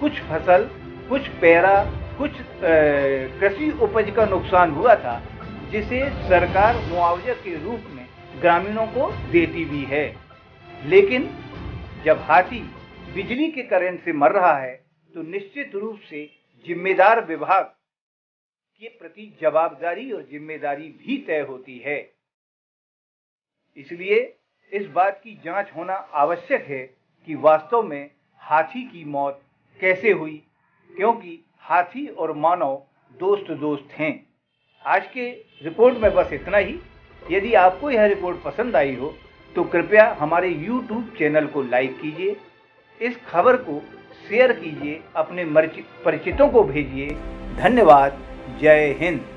कुछ फ़सल, कुछ पैरा, कुछ कृषि उपज का नुकसान हुआ था, जिसे सरकार मुआवजे के रूप में ग्रामीणों को देती भी है। लेकिन जब हाथी बिजली के करंट से मर रहा है तो निश्चित रूप से जिम्मेदार विभाग के प्रति जवाबदारी और ज़िम्मेदारी भी तय होती है। इसलिए इस बात की जाँच होना आवश्यक है कि वास्तव में हाथी की मौत कैसे हुई? क्योंकि हाथी और मानव दोस्त दोस्त हैं। आज के रिपोर्ट में बस इतना ही। यदि आपको यह रिपोर्ट पसंद आई हो तो कृपया हमारे YouTube चैनल को लाइक कीजिए, इस खबर को शेयर कीजिए, अपने परिचितों को भेजिए। धन्यवाद। जय हिंद।